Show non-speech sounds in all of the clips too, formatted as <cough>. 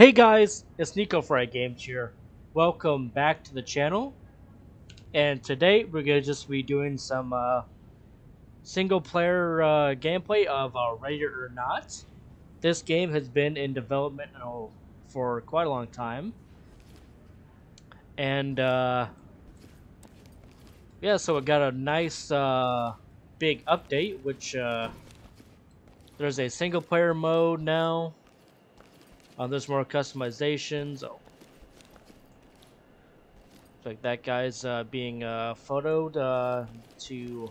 Hey guys, it's Nikofry Games here. Welcome back to the channel. And today we're gonna just be doing some uh, single player uh, gameplay of uh, Ready or Not. This game has been in development oh, for quite a long time. And uh, yeah, so it got a nice uh, big update, which uh, there's a single player mode now uh, there's more customizations. Oh. Like that guy's uh, being uh, photoed uh, to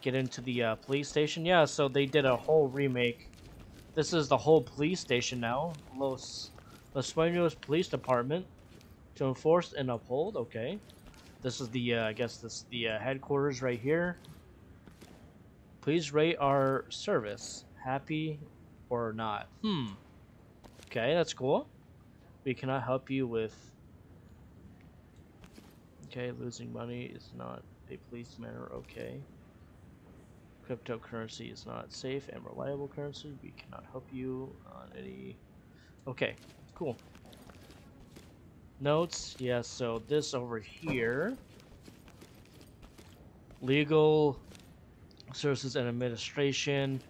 get into the uh, police station. Yeah, so they did a whole remake. This is the whole police station now. Los, Los Sueños Police Department to enforce and uphold. Okay. This is the, uh, I guess this is the uh, headquarters right here. Please rate our service. Happy or not? Hmm. Okay, that's cool. We cannot help you with... Okay, losing money is not a police matter. Okay. Cryptocurrency is not safe and reliable currency. We cannot help you on any... Okay, cool. Notes, yes, yeah, so this over here... Legal Services and Administration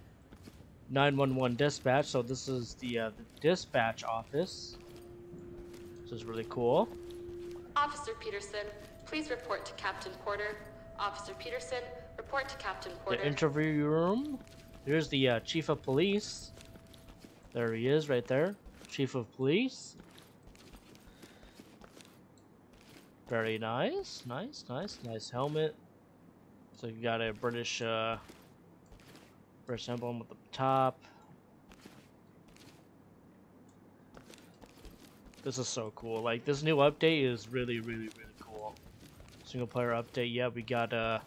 911 dispatch. So this is the, uh, the dispatch office. This is really cool. Officer Peterson, please report to Captain Porter. Officer Peterson, report to Captain Porter. The interview room. Here's the uh, chief of police. There he is, right there. Chief of police. Very nice, nice, nice, nice helmet. So you got a British uh, British emblem with the top. This is so cool. Like, this new update is really, really, really cool. Single player update. Yeah, we got, uh,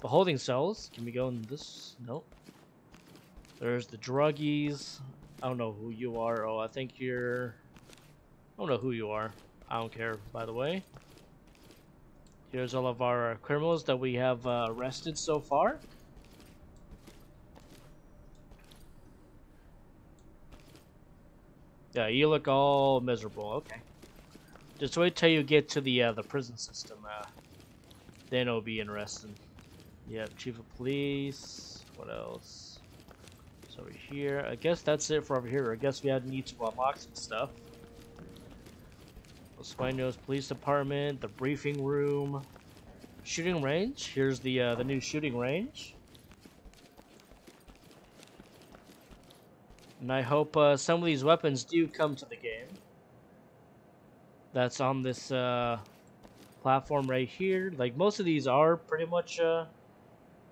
the holding cells. Can we go in this? Nope. There's the druggies. I don't know who you are. Oh, I think you're... I don't know who you are. I don't care, by the way. Here's all of our criminals that we have uh, arrested so far. Yeah, you look all miserable. Okay. Just wait till you get to the uh, the prison system. Uh, then it'll be interesting. Yep, chief of police. What else? So over here. I guess that's it for over here. I guess we had need to unlock some stuff. Los Sueños Police Department, the briefing room, shooting range. Here's the uh, the new shooting range. And I hope uh, some of these weapons do come to the game. That's on this uh, platform right here. Like, most of these are pretty much uh,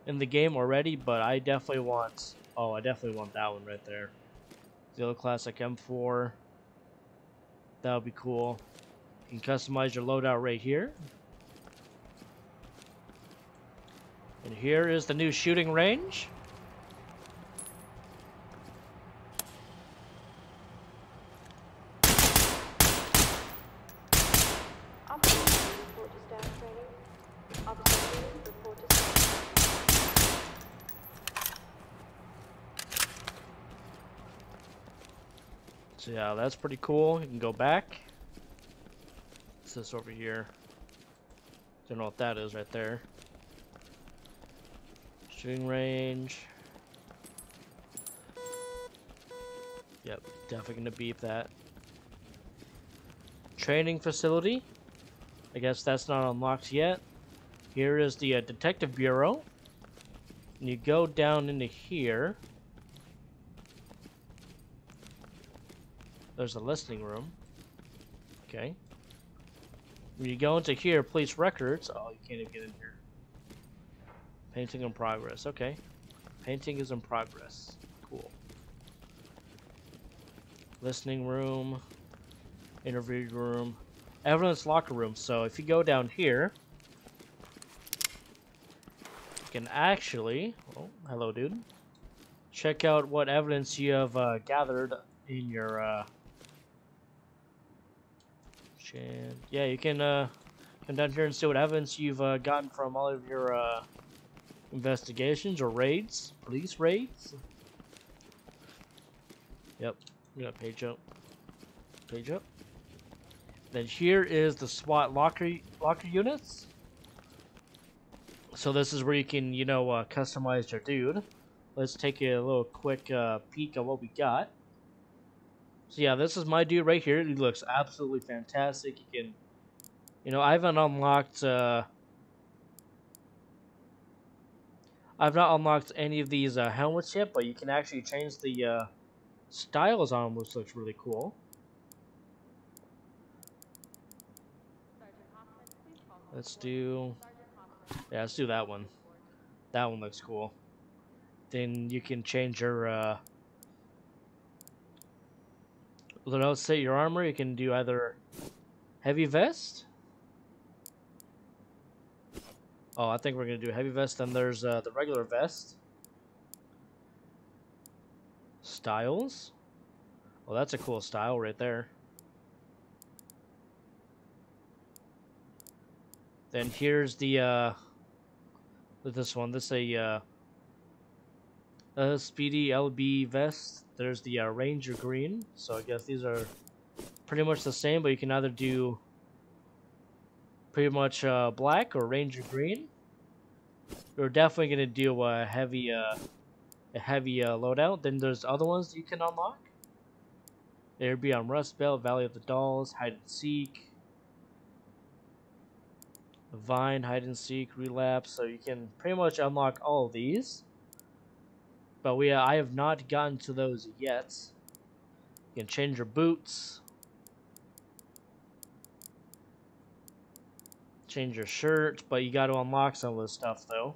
in the game already, but I definitely want... Oh, I definitely want that one right there. Zero Classic M4. That would be cool. You can customize your loadout right here. And here is the new shooting range. Yeah, that's pretty cool. You can go back. What's this over here? Don't know what that is right there. Shooting range. Yep, definitely gonna beep that. Training facility. I guess that's not unlocked yet. Here is the uh, Detective Bureau. And you go down into here. There's a listening room. Okay. When you go into here, police records. Oh, you can't even get in here. Painting in progress. Okay. Painting is in progress. Cool. Listening room. Interview room. Evidence locker room. So if you go down here, you can actually... Oh, hello, dude. Check out what evidence you have uh, gathered in your uh, and yeah, you can uh, come down here and see what evidence you've uh, gotten from all of your uh, investigations or raids, police raids. Yep, we got page up. page up. Then here is the SWAT locker locker units. So this is where you can, you know, uh, customize your dude. Let's take a little quick uh, peek at what we got. So yeah, this is my dude right here. He looks absolutely fantastic. You can, you know, I haven't unlocked. Uh, I've not unlocked any of these uh, helmets yet, but you can actually change the uh, styles on them, which looks really cool. Let's do... Yeah, let's do that one. That one looks cool. Then you can change your... Uh, let's say your armor. You can do either heavy vest. Oh, I think we're going to do heavy vest. Then there's uh, the regular vest. Styles. Well, that's a cool style right there. Then here's the, uh, this one. This a, uh, a Speedy LB vest. There's the uh, Ranger Green. So I guess these are pretty much the same, but you can either do pretty much uh, black or Ranger Green. We're definitely going to do a heavy, uh, a heavy uh, loadout. Then there's other ones you can unlock. There'd be on Rust Belt, Valley of the Dolls, Hide and Seek, Vine, Hide and Seek, Relapse. So you can pretty much unlock all of these. But we, uh, I have not gotten to those yet. You can change your boots. Change your shirt, but you got to unlock some of this stuff though.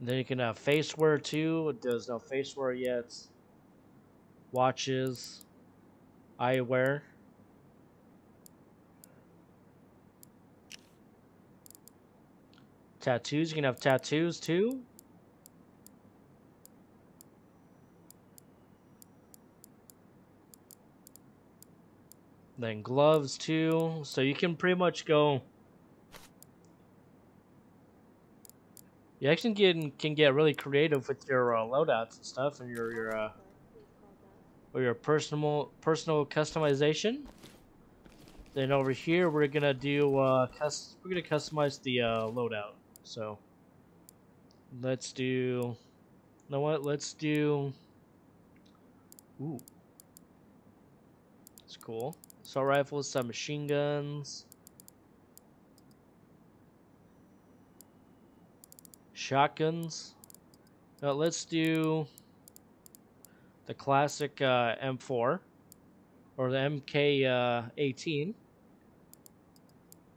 then you can have face wear too. There's no face wear yet watches, eyewear. Tattoos, you can have tattoos too. Then gloves too. So you can pretty much go. You actually can can get really creative with your uh, loadouts and stuff, and your your uh, or your personal personal customization. Then over here we're gonna do uh, we're gonna customize the uh, loadout. So let's do. You know what? Let's do. Ooh, it's cool. Assault rifles, some machine guns. Shotguns. Now let's do the classic uh, M4 or the MK18 uh,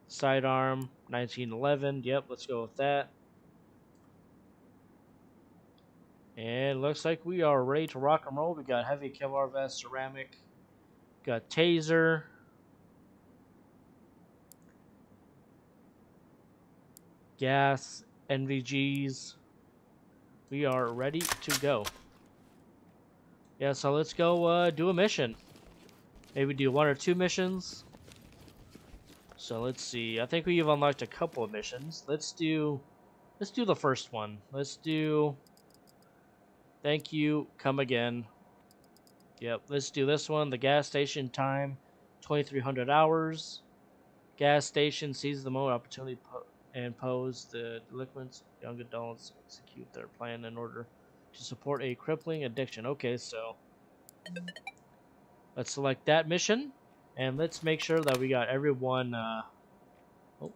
sidearm 1911 yep let's go with that. And looks like we are ready to rock and roll. We got heavy Kevlar vest ceramic got taser. Gas NVGs we are ready to go. Yeah, so let's go uh, do a mission. Maybe do one or two missions. So let's see. I think we've unlocked a couple of missions. Let's do let's do the first one. Let's do Thank you, come again. Yep, let's do this one. The gas station time 2300 hours. Gas station sees the moment opportunity po and pose the delinquents, young adults execute their plan in order to support a crippling addiction. Okay, so let's select that mission, and let's make sure that we got everyone. Uh, oh.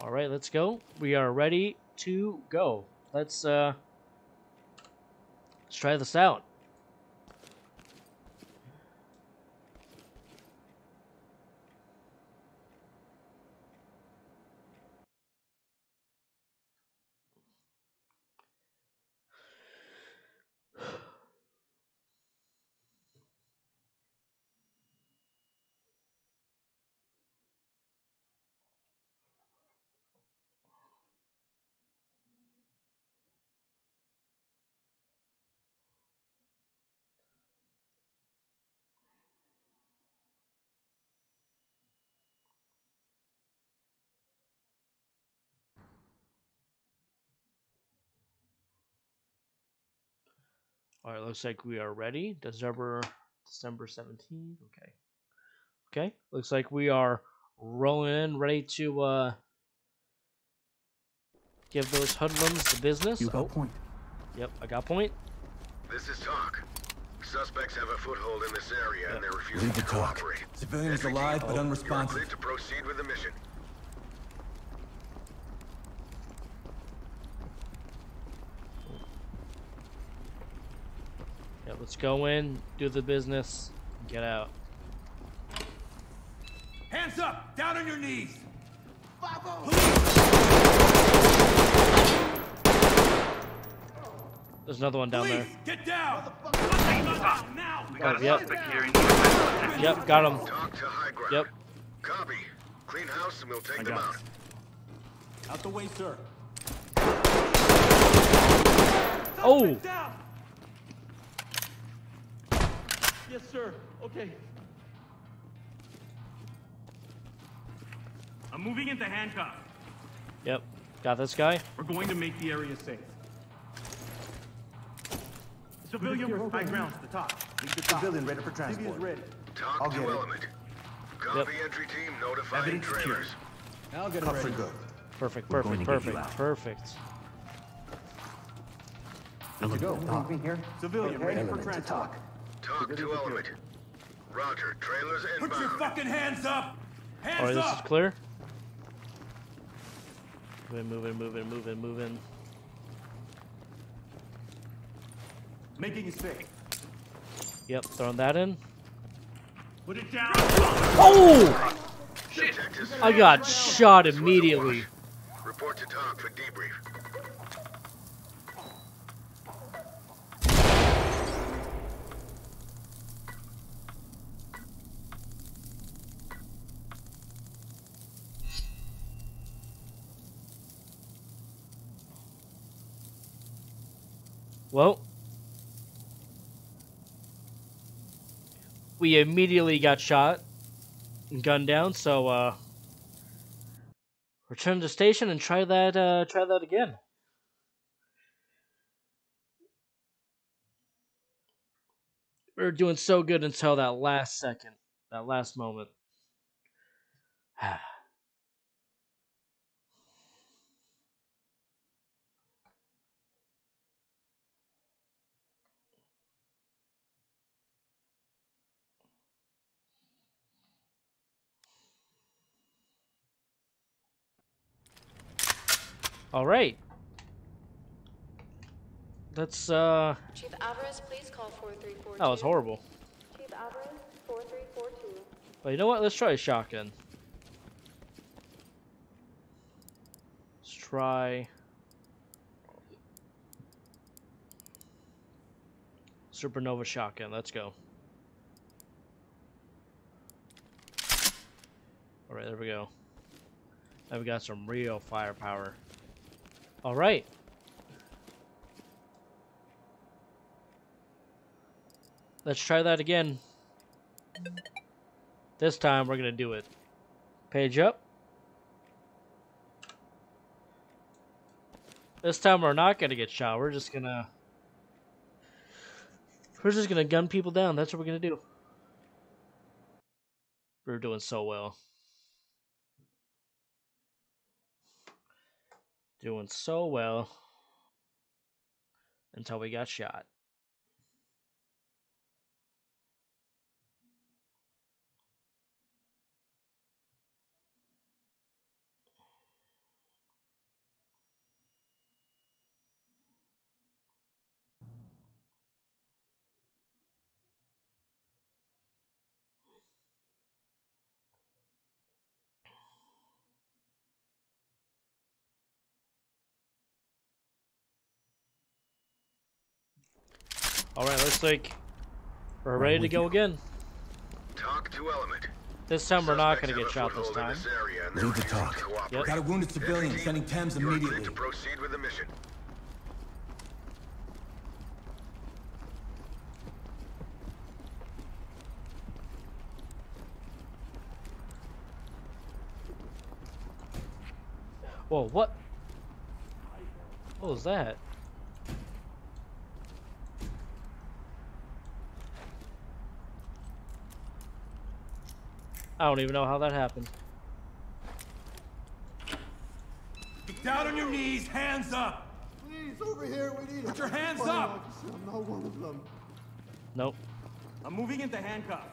All right, let's go. We are ready to go. Let's uh, let's try this out. All right, looks like we are ready. December December 17th. Okay. Okay. Looks like we are rolling in, ready to uh give those hoodlums the business. You got Oh, point. Yep, I got point. This is talk. Suspects have a foothold in this area and they're refusing Lead to the talk. cooperate. Civilians alive team, but you are unresponsive. to proceed with the mission. Let's go in, do the business, get out. Hands up! Down on your knees! There's another one down there. Police, get down! Now! Oh, yep. Yep, got him. Talk to high. Yep. Copy. Clean house and we'll take I them out. it. Out the way, sir. Oh! Down! Yes, sir. Okay. I'm moving into handcuff. Yep. Got this guy. We're going to make the area safe. Civilian, high ground, to the top. Civilian ready for transport. Talk I'll to get it. element. Copy entry team notifying Evidence trailers. I'll get Cuffs are good. Perfect, We're perfect, going to get you perfect, perfect. Good to go. Talk. here. Civilian, ready for Element to transport. Talk. Talk to element. Roger. Trailers inbound. Put your fucking hands up! Hands up. Alright, this is up! clear. Moving, moving, moving, moving, moving. Making it safe. Yep, throwing that in. Put it down! Oh! Detectives. I got shot This was a immediately. Report to talk for debrief. Well, we immediately got shot and gunned down. So, uh, return to station and try that. Uh, try that again. We were doing so good until that last second, that last moment. <sighs> <sighs> All right. Let's. uh Chief Alvarez, please call 4342. That was horrible. Chief Alvarez, 4342. But you know what? Let's try a shotgun. Let's try. Supernova shotgun. Let's go. Alright, there we go. Now we got some real firepower. Alright. Let's try that again. This time we're gonna do it. Page up. This time we're not gonna get shot. We're just gonna. We're just gonna gun people down. That's what we're gonna do. We're doing so well. Doing so well. Until we got shot. Alright, looks like we're ready to go you. again. Talk to element. This time we're not gonna get shot this time. in this area and they're Lead the talk. to cooperate. Got a wounded civilian, Entry team, sending Thames you are cleared immediately. to proceed with the mission. Whoa, what? What was that? I don't even know how that happened. Get down on your knees, hands up. Please, over here, we need Put your hands Fine, up. officer, I'm not one of them. Nope. I'm moving into handcuff.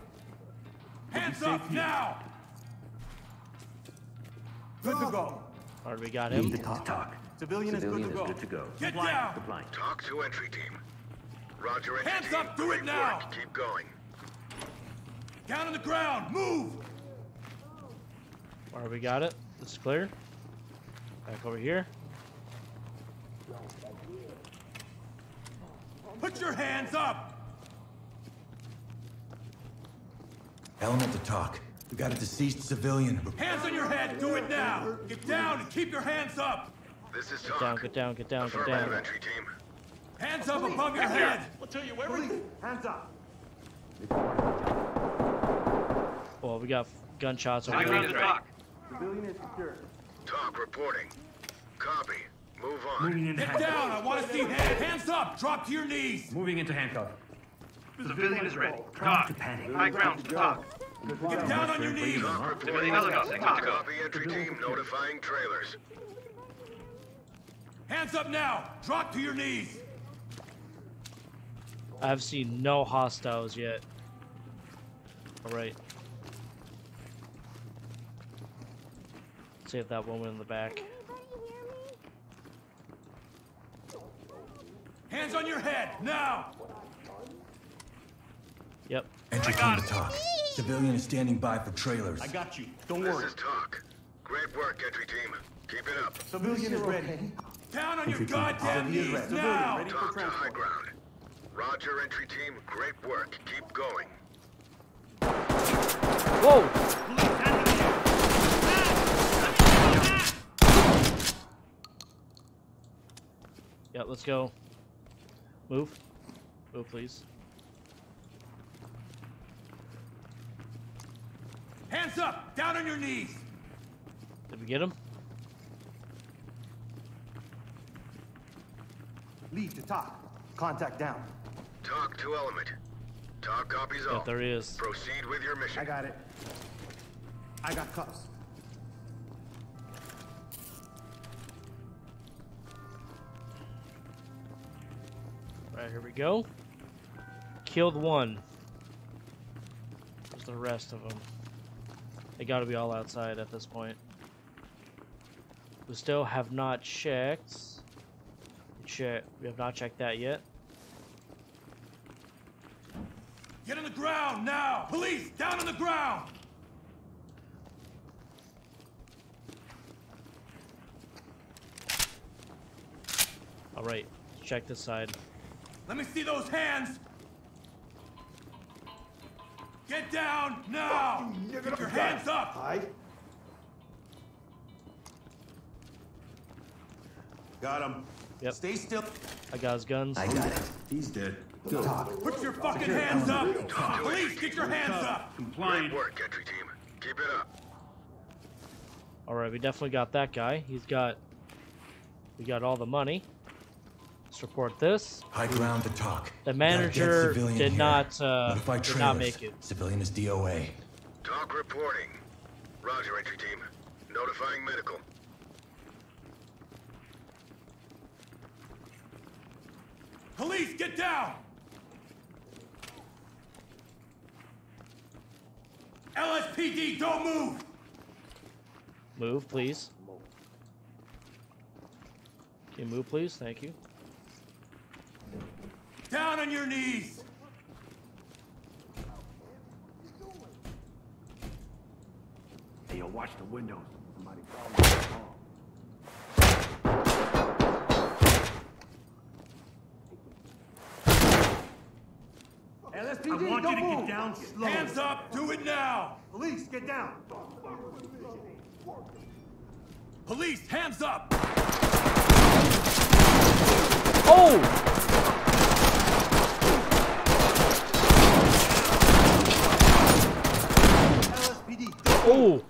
Hands up now. Good to go. Alright, we got him. Need to Talk. Civilian, Civilian is good to go. good to go. Get down. Complying. Talk to entry team. Roger, entry Hands team. up, do it now. Work. Keep going. Down on the ground. Move. Alright, we got it. This is clear. Back over here. Put your hands up. Element to talk. We got a deceased civilian. Hands on your head. Do it now. Get down and keep your hands up. This is Get down, get down, get down, get down. entry team. Hands up above your head. Up. We'll tell you everything! Hands up. Well, we got gunshots over High there. Ground is. Civilian is secure. Talk reporting. Copy. Move on. Moving into Get down. I want to see hands. Hands up. Drop to your knees. Moving into handcuff. Civilian is ready. Talk. High ground talk. Get down on your knees. Talk Civilian reporting. is good to go. Copy, entry team. Notifying trailers. Hands up now. Drop to your knees. I've seen no hostiles yet. Alright. Save that woman in the back. Hands on your head now. Yep. Entry team to talk. Civilian is standing by for trailers. I got you. Don't This worry. is talk. Great work, entry team. Keep it up. Civilian is ready. Down on your goddamn knees ready. now. Ready Talk to high ground. Roger, entry team. Great work. Keep going. Whoa! Yeah, let's go. Move. Move, please. Hands up. Down on your knees. Did we get him? Lead to talk. Contact down. Talk to element. Talk copies Yeah, all. there he is. Proceed with your mission. I got it. I got cuffs. Right, here we go. Killed one. Where's the rest of them? They gotta be all outside at this point. We still have not checked. Check. We have not checked that yet. Get on the ground now. Police, down on the ground. All right, check this side. Let me see those hands. Get down now. Get your hands up. Hi. Got him. Yep. Stay still. I got his guns. I got it. He's dead. Talk. Put your fucking hands up. Police, get your hands up. Great work, entry team. Keep it up. All right, we definitely got that guy. He's got. We got all the money. Let's report this. High ground to talk. The Got a dead manager did here. not, uh, Notify did not make it. Civilian is DOA. Talk reporting. Roger, entry team. Notifying medical. Police, get down. LSPD, don't move. Move, please. Can you move, please? Thank you. Down on your knees. Hey, yo, watch the windows. Somebody follow me. LSPD, I want don't you to move. get down slow. Hands up, do it now. Police, get down. Police, hands up. Oh! LSPD, don't Oh!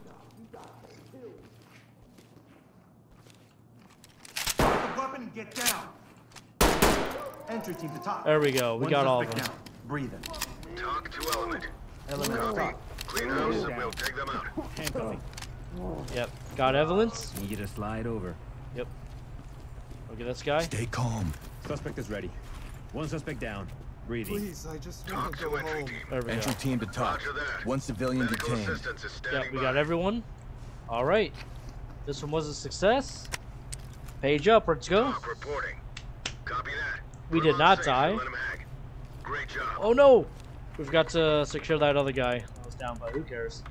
Drop the weapon and get down. Entry team to talk. There we go. We One got all of suspect them. down. Breathing. Talk to element. Element to Copy. talk. Clean house and we'll take them out. Handcuffing. Yep. Got evidence? Need you to slide over. Yep. Look at this guy. Stay calm. Suspect is ready. One suspect down. Breathing. Please, I just want Talk to go to entry home. team. There we go. Entry team to talk. One civilian Medical detained. assistance is standing Yep, we by. got everyone. All right. This one was a success. Page up. Let's go. Talk reporting. Copy that. We Put did not safe die. and let him hang. Great job. Oh no! We've got to secure that other guy. I was down, but who cares?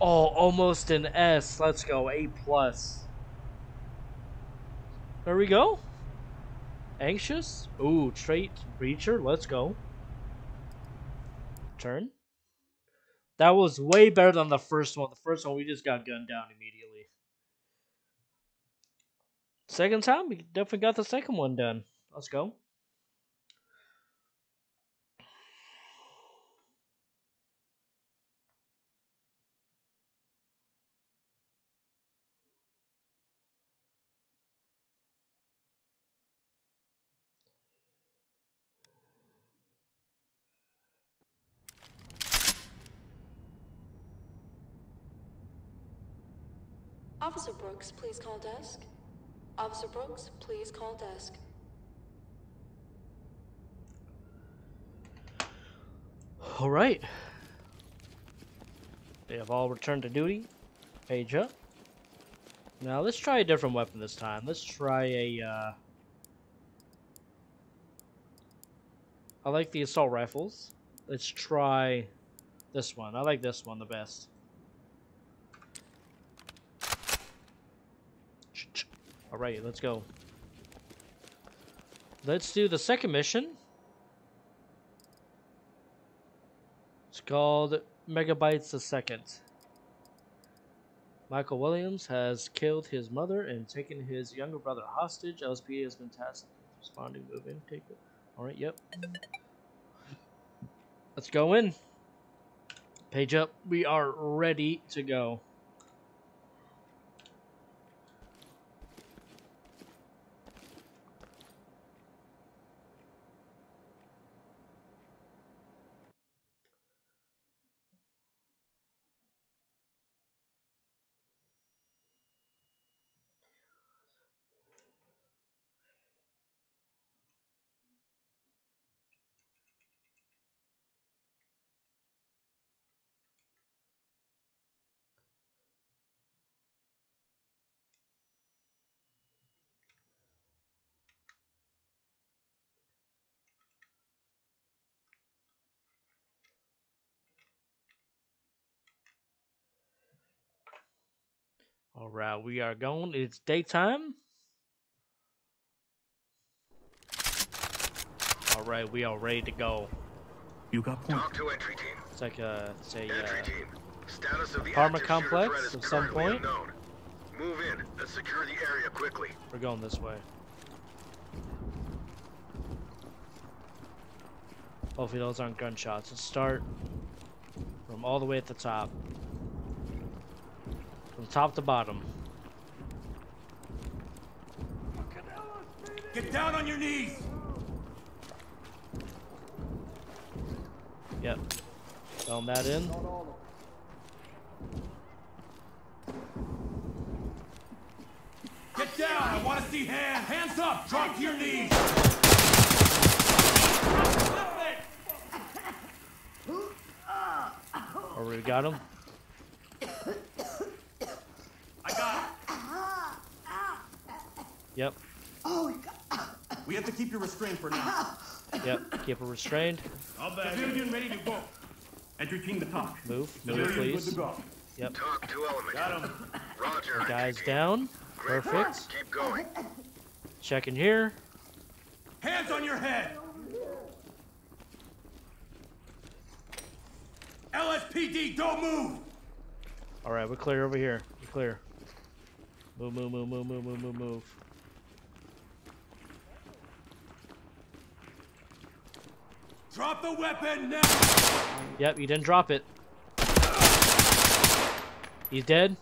Oh, almost an S. Let's go. A plus. There we go. Anxious? Ooh, trait breacher. Let's go. Turn. That was way better than the first one. The first one we just got gunned down immediately. Second time, we definitely got the second one done. Let's go. Officer Brooks, please call desk. Officer Brooks, please call desk. All right. They have all returned to duty. Page up. Now let's try a different weapon this time. Let's try a. Uh... I like the assault rifles. Let's try this one. I like this one the best. All right, let's go. Let's do the second mission. It's called Megabytes a Second. Michael Williams has killed his mother and taken his younger brother hostage. LSPD has been tasked with responding, move in, take it. Alright, yep. Let's go in. Page up. We are ready to go. All right, we are going. It's daytime. All right, we are ready to go. You got point. Talk to entry team. It's like a, it's a Entry uh, team. Status of the apartment active complex threat is of some point? Unknown. Move in and secure the area quickly. we're going this way. Hopefully those aren't gunshots. Let's start from all the way at the top. From top to bottom. Get down on your knees! Yep. Film that in. Get down! I want to see hands! Hands up! Drop to your knees! We got him. I got Yep. Oh, it. We have to keep you restrained for now. Yep. Keep her restrained. I'll bet. Civilian ready to go. Entry team to talk. Move. Move, Civilian good please. to go. Yep. Talk to element. Got him. Roger. entry Guys down. Great Perfect. Keep going. Checking here. Hands on your head! LSPD, don't move! All right, we're clear over here. We're clear. Move, move, move, move, move, move, move, move. Drop the weapon now! Yep, you didn't drop it. He's dead.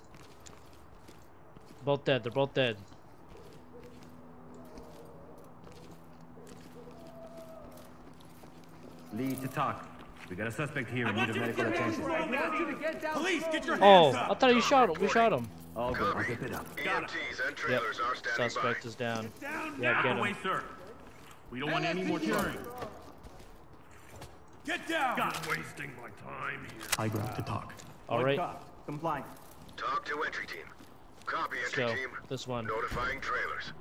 Both dead. They're both dead. Lee to talk. We got a suspect here. We need a medical attention. Get Police, get your oh, hands oh, up. I thought you shot him. We shot him. Oh, good. We'll zip it up. EMTs and trailers yep. are standing Suspect by. is down. down yeah, get him. Away, sir. We don't want any more shooting. Get down! Not wasting my time here. High ground to talk. All right, Comply. Talk to entry team. Copy entry go. team. This one. Notifying trailers.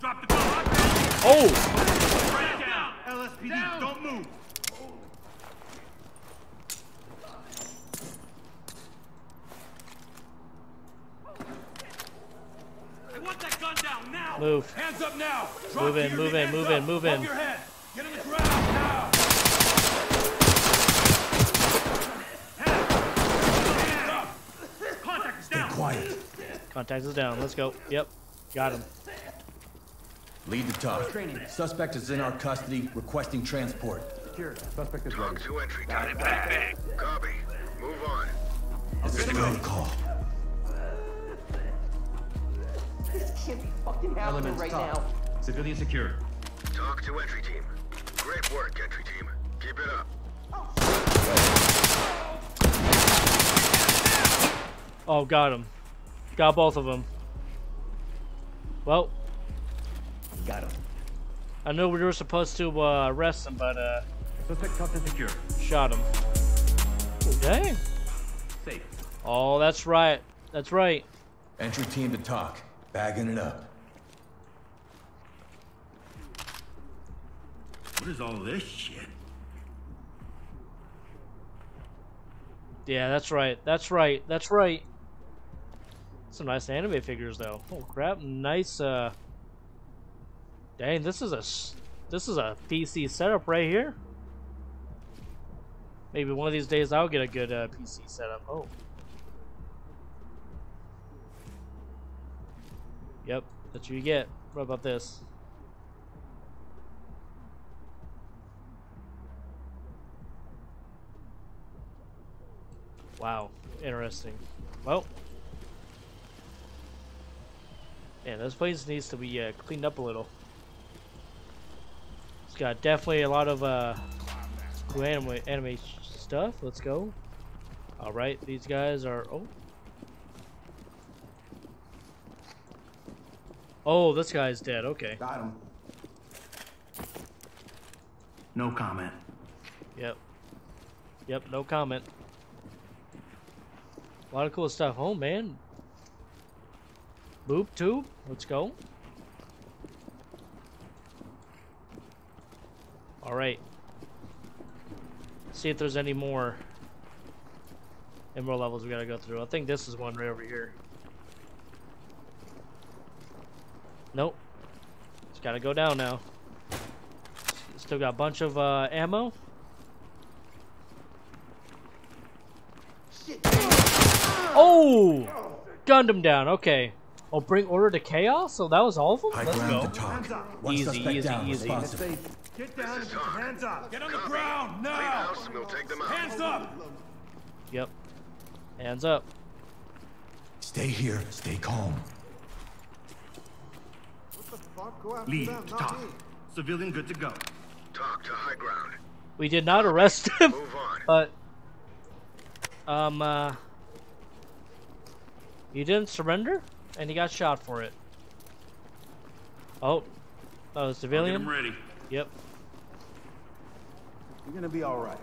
Drop the gun. Oh, Right down. LSPD, don't move. I want that gun down now. Move. Hands up now! Drop Move in, move in, move up. in, move in. your head! Get on the ground now! Hands! Contact is down. Quiet. Contact is down. Let's go. Yep, got him. Lead the talk. Suspect is in our custody, requesting transport. Suspect is Talk to entry team. Copy. Move on. This is a call. Can't be fucking happening Elements right top. now. Civilian secure. Talk to entry team. Great work, entry team. Keep it up. Oh, got him. Got both of them. Well, Got him. I know we were supposed to uh, arrest him, but uh, Suspect cuffed and secure. shot him. Oh, dang. Safe. Oh, that's right. That's right. Entry team to talk. Bagging it up. What is all this shit? Yeah, that's right. That's right. That's right. Some nice anime figures, though. Oh crap! Nice. Uh. Dang, this is a s- this is a PC setup right here. Maybe one of these days I'll get a good uh, PC setup. Oh. Yep, that's what you get. What about this? Wow, interesting. Well, man, this place needs to be uh, cleaned up a little. It's got definitely a lot of uh, cool anime, anime stuff. Let's go. All right, these guys are. Oh, oh, this guy's dead. Okay. Got him. No comment. Yep. Yep. No comment. A lot of cool stuff. Oh man. Boop tube. Let's go. All right. See if there's any more emerald levels we gotta go through. I think this is one right over here. Nope. It's gotta go down now. Still got a bunch of uh, ammo. Oh! Gunned him down. Okay. Oh, bring order to chaos? So that was all of them? High Let's ground go. to talk. Easy, easy, down. easy. Get down and is put your hands up! Get on the Copy. ground now! we'll take them out. Hands up! Yep. Hands up. Stay here. Stay calm. What the fuck? Go after Lead them, to talk. me. Civilian good to go. Talk to high ground. We did not arrest him, Move on. <laughs> but um uh he didn't surrender and he got shot for it. Oh. Oh, Get him civilian? ready. Yep. You're gonna be all right.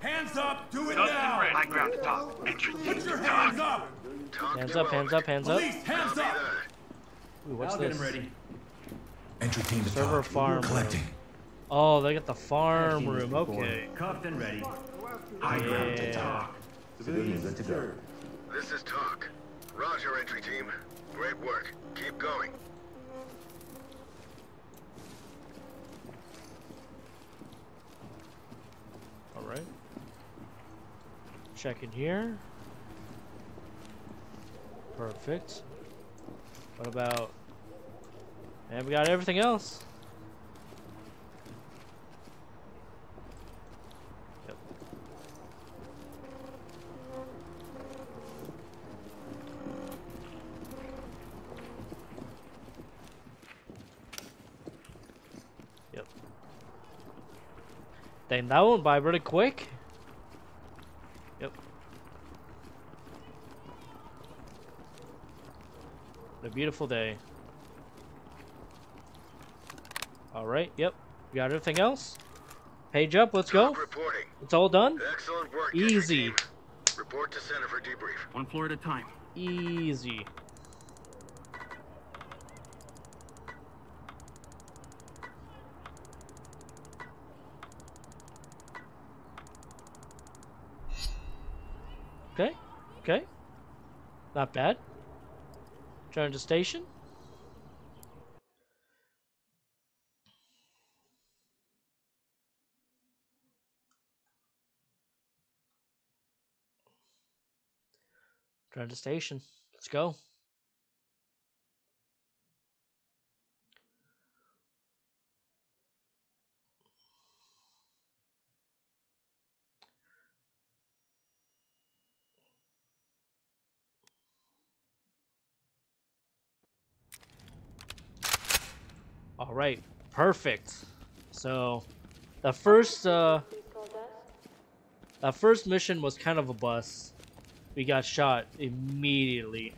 Hands up! Do it Dustin now! ready. High ground to talk. Entry Put your hands up! Talk Hands up, hands up, hands up. Police, hands up! That. Ooh, what's I'll this? get him ready. Entry team to Server talk. farm Collecting. Oh, they got the farm seen room. before. Okay. Cuffed and ready. High ground to talk. Civilian good to go. This is talk. Roger, entry team. Great work. Keep going. All right. Check in here. Perfect. What about? And we got everything else. Yep. Yep. Dang, that went by really quick. Yep. A beautiful day. Alright, yep. You got everything else? Page up, let's go. Reporting. It's all done? Excellent work. Easy. Report to center for debrief. One floor at a time. Easy. Okay, okay. Not bad. Turn to station. Turn to station. Let's go. All right, perfect. So, the first uh, that first mission was kind of a bust. We got shot immediately,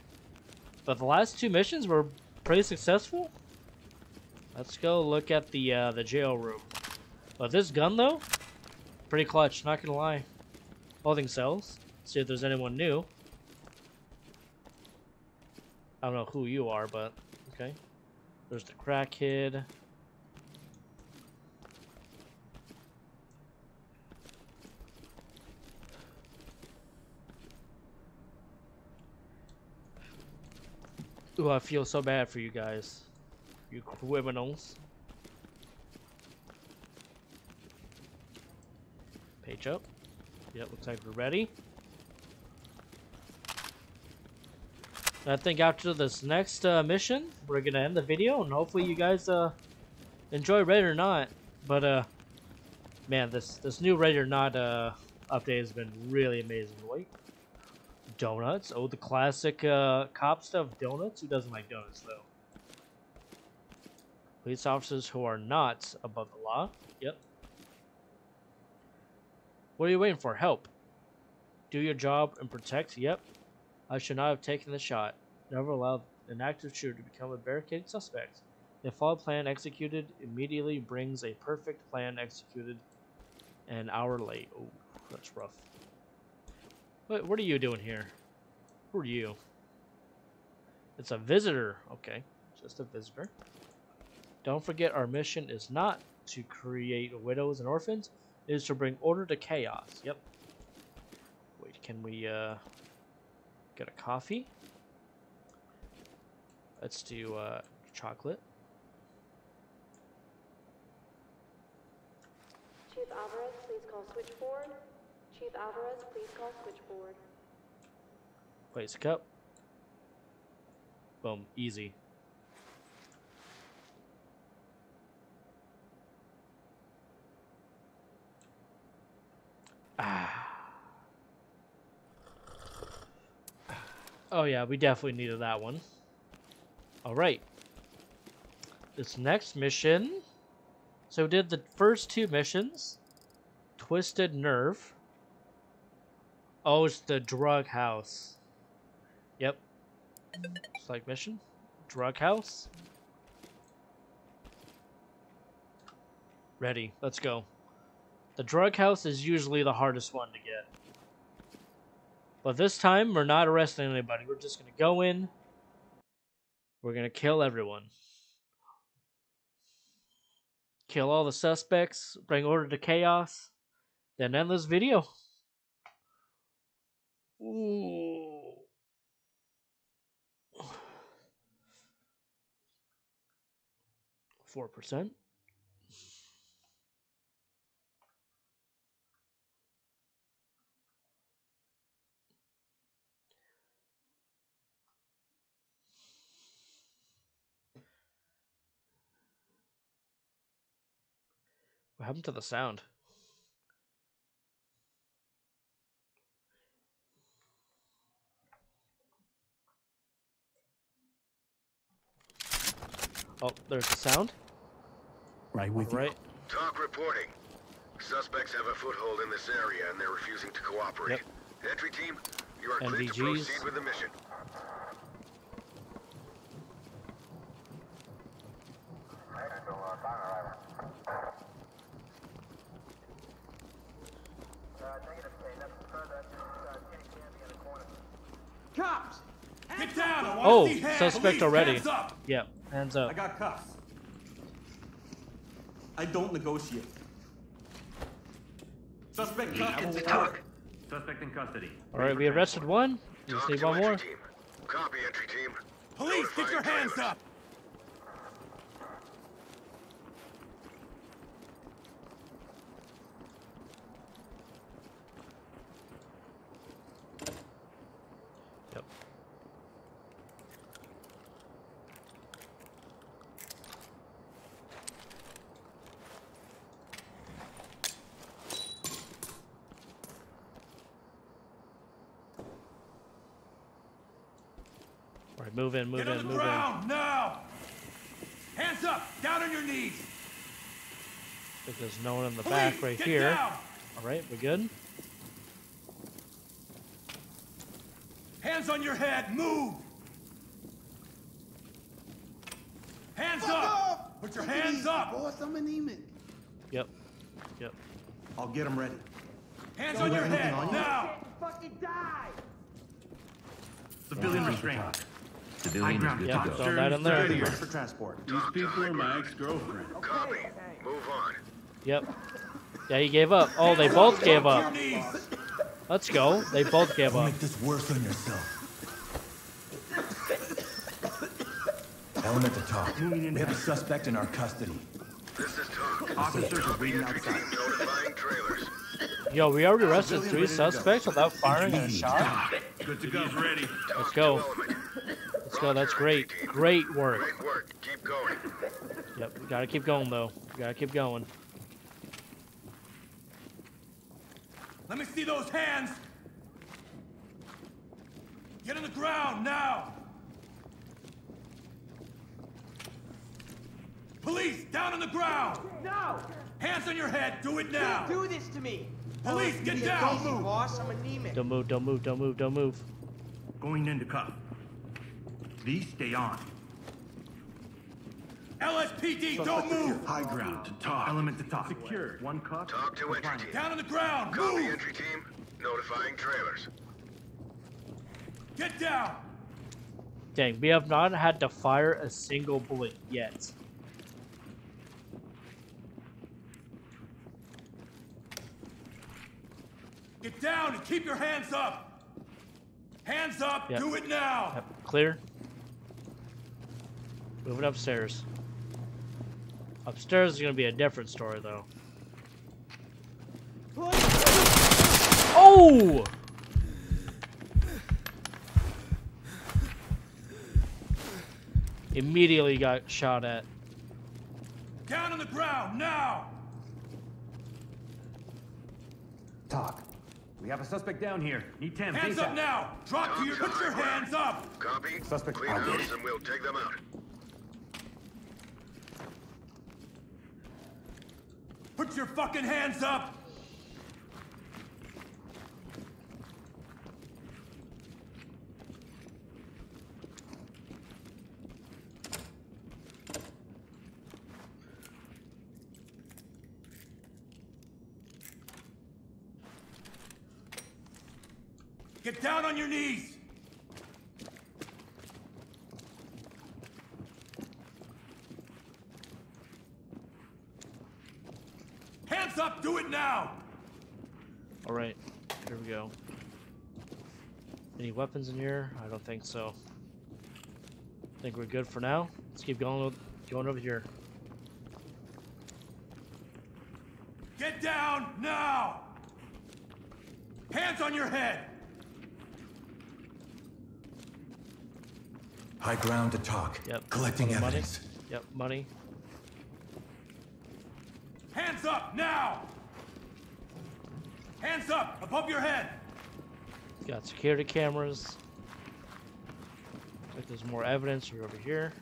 but the last two missions were pretty successful. Let's go look at the uh, the jail room. But this gun though, pretty clutch. Not gonna lie. Holding cells. See if there's anyone new. I don't know who you are, but okay. There's the crackhead. Ooh, I feel so bad for you guys. You criminals. Page up. Yep, looks like we're ready. I think after this next uh, mission, we're gonna end the video, and hopefully you guys uh, enjoy Ready or Not. But uh, man, this this new Ready or Not uh, update has been really amazing. Wait, donuts? Oh, the classic uh, cop stuff, donuts. Who doesn't like donuts though? Police officers who are not above the law. Yep. What are you waiting for? Help. Do your job and protect. Yep. I should not have taken the shot. Never allow an active shooter to become a barricaded suspect. A flawed plan executed immediately brings a perfect plan executed an hour late. Oh, that's rough. What, what are you doing here? Who are you? It's a visitor. Okay, just a visitor. Don't forget our mission is not to create widows and orphans. It is to bring order to chaos. Yep. Wait, can we, uh... Get a coffee. Let's do uh, chocolate. Chief Alvarez, please call switchboard. Chief Alvarez, please call switchboard. Place a cup. Boom, easy. Ah. Oh yeah, we definitely needed that one. Alright. This next mission. So did the first two missions. Twisted Nerve. Oh, it's the drug house. Yep. Select mission. Drug house. Ready. Let's go. The drug house is usually the hardest one to get. But this time, we're not arresting anybody. We're just going to go in. We're going to kill everyone. Kill all the suspects. Bring order to chaos. Then end this video. Ooh. Four percent. What happened to the sound? Oh, there's the sound. Right with Right. TOC reporting. Suspects have a foothold in this area and they're refusing to cooperate. Entry team, you are cleared to proceed with the mission. Cops! Get down! I want Oh, to see hands. suspect already. Hands up! Yep, hands up. I got cuffs. I don't negotiate. Suspect cuffed and Talk. Suspect in custody. All right, we arrested one. We just need one more. team. Copy entry team. Police, get your hands trailers. up! Right, move in, move Get on in, the move in. ground, now! Hands up! Down on your knees! I think there's no one in the Police, back right here. down! All right, we good? Hands on your head, move! Hands up! Put your hands up! Boss, I'm anemic. Yep. Yep. I'll get him ready. Hands Don't on your head, on you? now! Fucking die! Civilian restraint. Civilian is good Yep, to go. throw that in there. Ready for transport. These people are my ex-girlfriend. Copy. Move on. Yep. Yeah, he gave up. Oh, they both gave up. to your knees. Let's go. They both gave up. make this worse on yourself. Element to TOC. We have a suspect in our custody. This is TOC. Officers are waiting outside. Notifying trailers. Yo, we already arrested three suspects without firing a shot. Good to go. Ready. Let's go. Element. Let's go. That's great. Great work. Great work. Keep going. Yep. We gotta keep going though. We gotta keep going. Let me see those hands! Get on the ground, now! Police, down on the ground! No! Hands on your head, do it now! Don't do this to me! Police, oh, get Be down! easy, boss. I'm anemic. Don't move. Don't move. Don't move. Don't move. Going into cuff. These stay on. LSPD, don't move! High ground to TOC. Element to TOC. Secured. One cop. TOC to entry team. Down on the ground, Copy move! entry team. Notifying trailers. Get down! Dang, we have not had to fire a single bullet yet. Get down and keep your hands up! Hands up, Yep. do it now! Yep. Clear. Moving upstairs. Upstairs is gonna be a different story though. Oh! Immediately got shot at. Down on the ground, now! TOC. We have a suspect down here. Need 10. Hands up now! Drop to your, put your hands up! Copy. Suspect Clean out. house and we'll take them out. Put your fucking hands up! Get down on your knees! Hands up, now! Alright, here we go. Any weapons in here? I don't think so. I think we're good for now. Let's keep going with, going over here. Get down now! Hands on your head! High ground to TOC. Yep. Collecting Money. evidence. Yep, money. Hands up now! Hands up above your head! Got security cameras. Looks like there's more evidence. You're over here.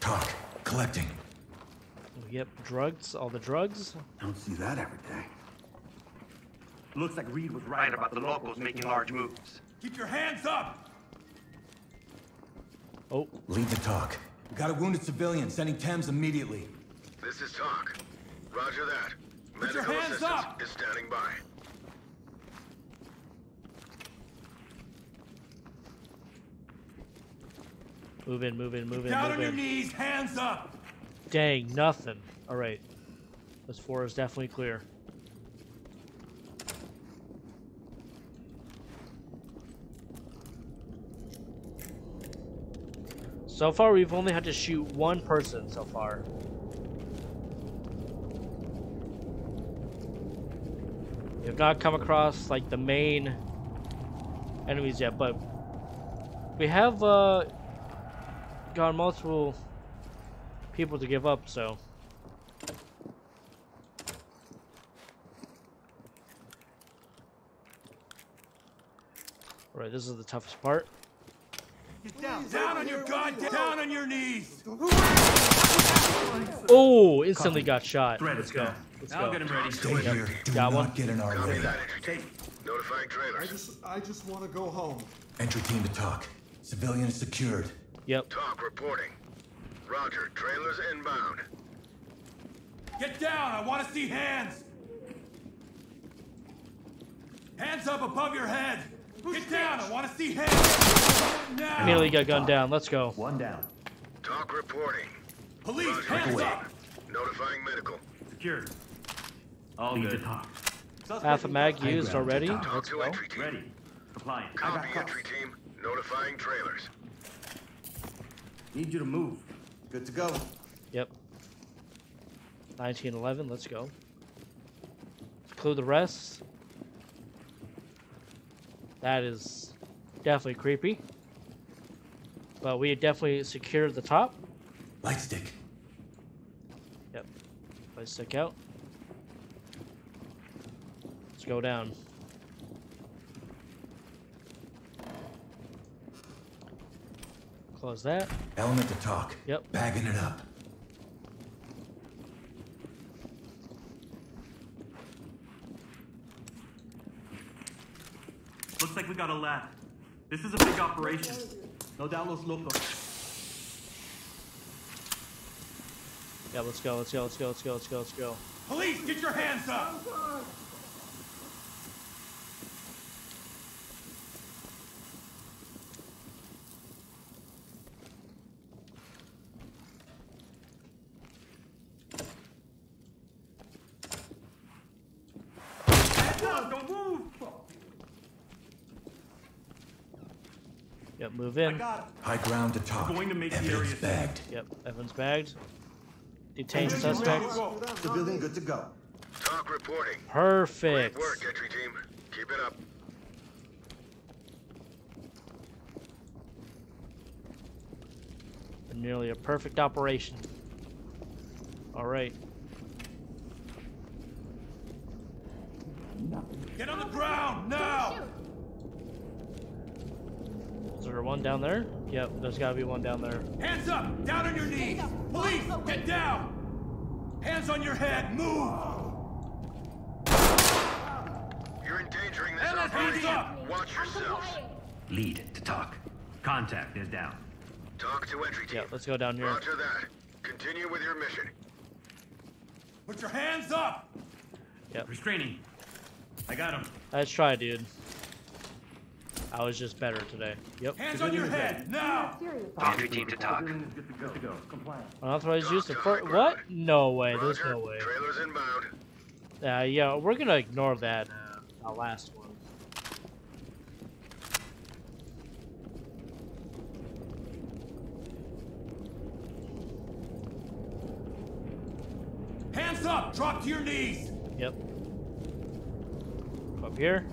TOC. Collecting. Oh, yep, drugs, all the drugs. I Don't see that every day. Looks like Reed was right about the locals making large moves. Keep your hands up! Oh, Lead the TOC. We got a wounded civilian. Sending Thames immediately. This is TOC. Roger that. Put your Medical hands assistance up! is standing by. move in, move in, move in, Down move on your knees, hands up! Dang, nothing. All right, this four is definitely clear. So far, we've only had to shoot one person so far. We have not come across like the main enemies yet, but we have uh, gotten multiple people to give up, so. Alright, this is the toughest part. Get down! Down on your god! Down on your knees! Oh, instantly got shot. Threat Let's is go. Gone. Let's I'll go. get him ready. Stay here. Do Got not one. get in our Copy way. that, entry team. I just, I just want to go home. Entry team to TOC. Civilian secured. Yep. TOC reporting. Roger. Trailers inbound. Get down! I want to see hands! Hands up above your head! Get down! I want to see hands! Now! Immediately got gunned down. Let's go. One down. TOC reporting. Police, Roger. hands up! Notifying medical. Secured. All good. talk. Half a mag used already. top. TOC Let's to go. entry team. Ready. Compliant. Copy, entry team. Notifying trailers. Need you to move. Good to go. Yep. 1911. Let's go. Clue the rest. That is definitely creepy. But we definitely secured the top. Light stick. Yep. Let's stick out. Let's go down. Close that. Element to TOC. Yep. Bagging it up. Looks like we got a lad. This is a big operation. No doubt los locos. Yeah, let's go, let's go, let's go, let's go, let's go, let's go. Police, get your hands up! Oh, Hands up! Don't move! Yep, move in. High ground to TOC. going to make the Evidence area safe. bagged. Yep, Evans bagged. Detain Engine suspect. ready. Civilian good to go. TOC reporting. Great Perfect. work, entry team. Keep it up. Nearly a perfect operation. Alright. Get on the ground, now! Is there one down there? Yep, there's gotta be one down there. Hands up! Down on your knees! Police, get down! Hands on your head, move! You're endangering this Hands up! Watch yourselves. Lead to TOC. Contact is down. TOC to entry team. Yeah, let's go down here. Roger that. Continue with your mission. Put your hands up! Yep. Restraining. I got him. Let's try, dude. I was just better today. Yep. Hands on your head, now! Serious. Entry team to TOC. Good to go. Good to go. Compliant. Unauthorized use of Talk for what? No way. There's no way. Trailers inbound. Uh, yeah, we're gonna ignore that. Uh, that last one. Hands up! Drop to your knees! Yep. Up here.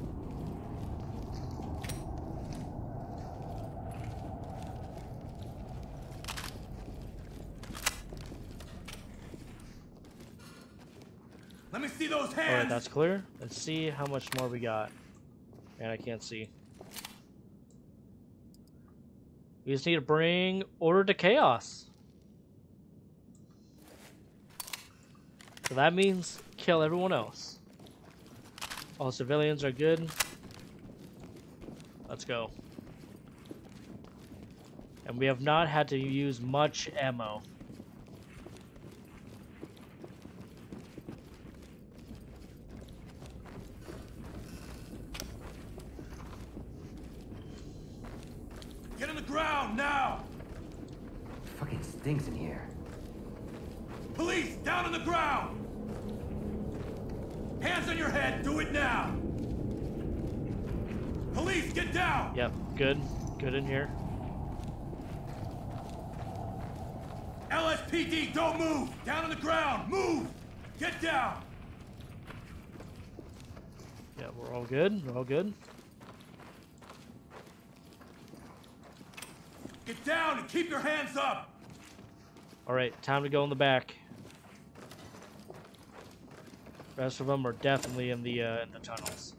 See those Alright, that's clear. Let's see how much more we got. And I can't see. We just need to bring order to chaos. So that means kill everyone else. All civilians are good. Let's go. And we have not had to use much ammo. Get on the ground now! Fucking stinks in here. Police, down on the ground! Hands on your head, do it now! Police, get down! Yep, good. Good in here. LSPD, don't move! Down on the ground, move! Get down! Yeah, we're all good. We're all good. Get down and keep your hands up! All right, time to go in the back. Rest of them are definitely in the uh, in the tunnels.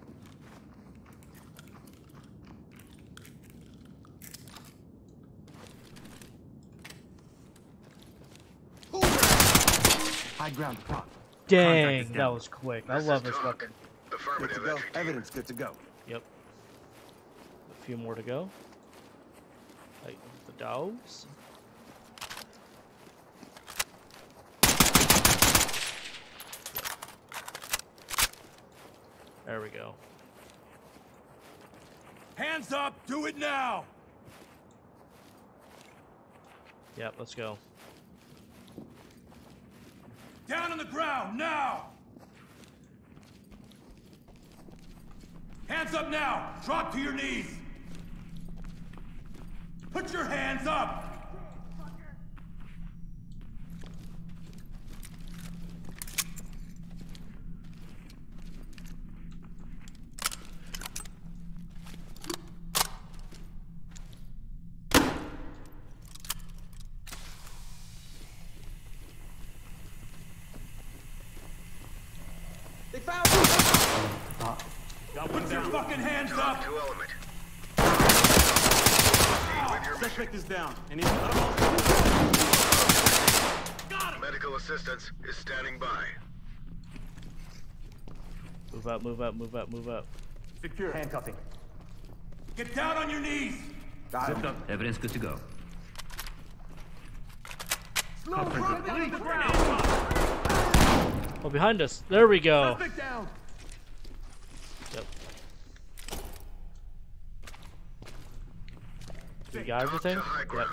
High ground, prop. Dang, that was quick. I This love is this talk. weapon. Good to go. Evidence, good to go. Yep. A few more to go. Dogs. There we go. Hands up, do it now! Yep, let's go. Down on the ground, now! Hands up now! Drop to your knees! Put your hands up! They found Put your fucking hands up! To element. With your mission. Suspect is down. And Medical assistance is standing by. Move up, move up, move up, move up. Secure. Handcuffing. Get down on your knees! Got him. Zipped up. Evidence good to go. Oh, behind us. There we go. Suspect down. Yep. We got everything? Yep.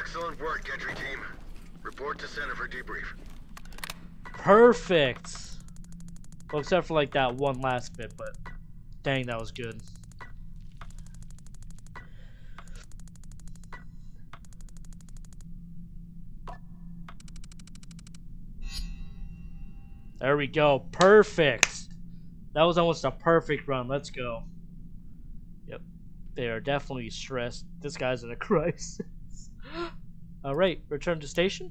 Excellent work, entry team. Report to center for debrief. Perfect. Well, except for like that one last bit, but dang, that was good. There we go. Perfect. That was almost a perfect run. Let's go. They are definitely stressed. This guy's in a <laughs> crisis. <gasps> All right, return to station.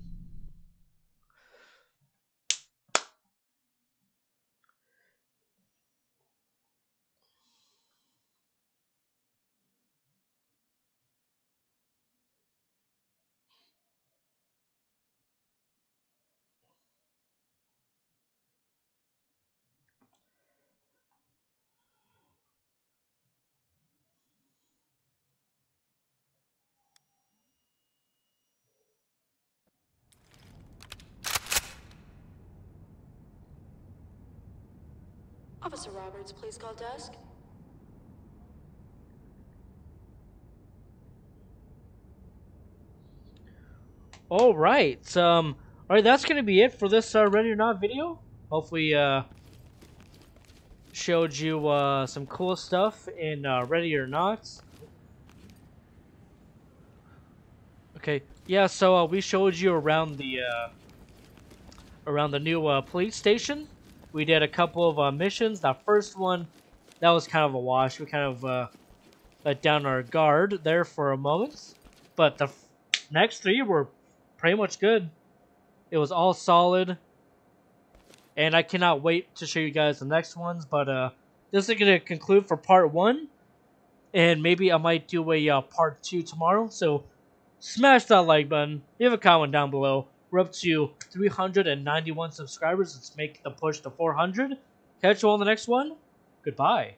Officer Roberts, please call desk. All right. Um. All right. That's gonna be it for this uh, Ready or Not video. Hopefully, uh, showed you uh, some cool stuff in uh, Ready or Not. Okay. Yeah. So uh, we showed you around the uh, around the new uh, police station. We did a couple of uh, missions. That first one, that was kind of a wash. We kind of uh, let down our guard there for a moment. But the next three were pretty much good. It was all solid. And I cannot wait to show you guys the next ones. But uh, this is going to conclude for part one. And maybe I might do a uh, part two tomorrow. So smash that like button. Leave a comment down below. We're up to 391 subscribers. Let's make the push to 400. Catch you on the next one. Goodbye.